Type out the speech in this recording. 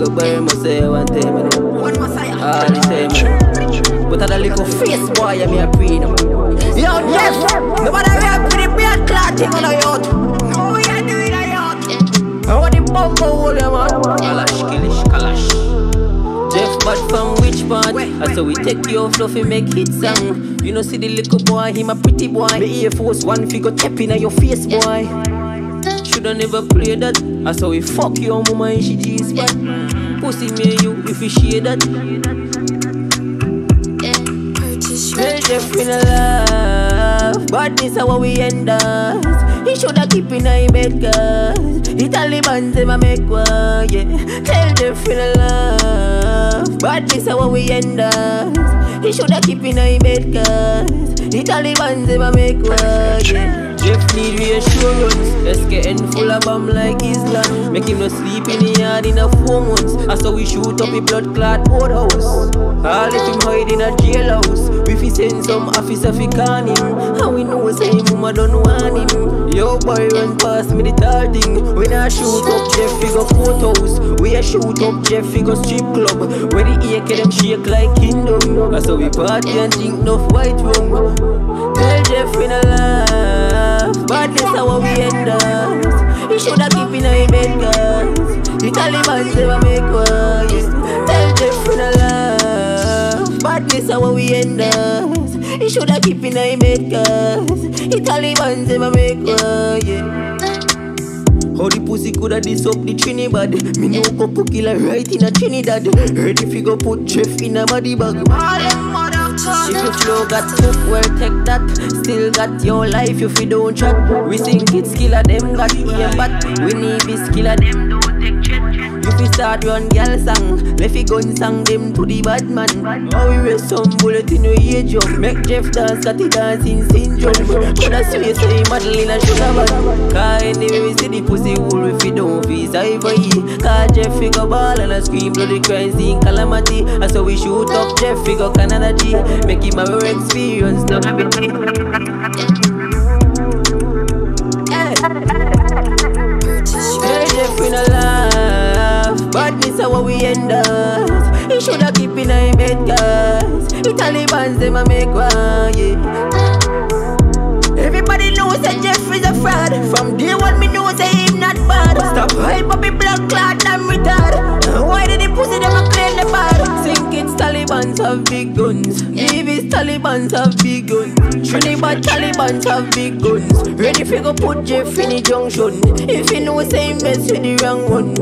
go bury must say one time, man. One Messiah. All the man. But I little face boy, I'm your queen. Yo, Jeff, nobody real pretty blood clot thing on the yacht. No, we are doing a yacht. I want the bumper hole, yeah, man. Kalash, kilish, kalash. Jeff, but from which part? I saw we take you off, fluffy, make hit song. You know, see the little boy, him a pretty boy. The Air Force One figure tapping on your face, boy. Shoulda never play that. I saw we fuck your mama and she G spot. Pussy me and you if you share that. Tell Jeff in love, but this is how we end up. He shoulda keep in a bed, cause the Taliban them a make war, yeah. Tell Jeff in love, but this is how we end up. He shoulda keep in a bed, cause the Taliban them a make war, yeah. Jeff need reassurance. Let's getting full of bomb like Islam. Make him no sleep in the yard in a four months. I saw we shoot up a blood clot boathouse. All if him hide in a jailhouse. We fi send some officer fi can him. And we know say mama don't want him. Yo boy run past me the tall thing. When I shoot up Jeff fi go courthouse. We a shoot up Jeff fi go strip club. Where the AK them shake like kingdom. I saw we party and think enough white rum. Tell Jeff in a laugh, but this how we end us. He shoulda keep in a bed, cause the Taliban never make how we end us. He shoulda keep in a bed, cause the Taliban never make war. Yeah. How the pussy coulda diss up the Trinidad Me know couple killer right in a Trinidad Ready fi go put Jeff in a body bag All them motherfuckers. if you flow got hook, well take that Still got your life if you don't chat We think it's killer, them got aim but We need this killer, them we start run girl song Left a gun song them to the bad man. How we raise some bullet in your ear jump Make Jeff dance, got the dancing syndrome. But I swear say Madeline a sugar man Cause anyway we see the pussy hole if you don't feel sorry for you Cause Jeff fi go ball and I scream bloody crime scene calamity. I saw we shoot up Jeff fi go Canada G. Make him have experience no How we end up. He shoulda keep in a bed cause The Taliban's them a make war, yeah Everybody knows that Jeff is a fraud. From day one, me know say him not bad. Stop hype up the blood clot and retard. Why did the pussy them a claim the bad? Think it's Taliban's have big guns Maybe it's Taliban's have big guns Trinidad Taliban's have big guns Ready fi go put Jeff in the junction If you know say mess with the wrong one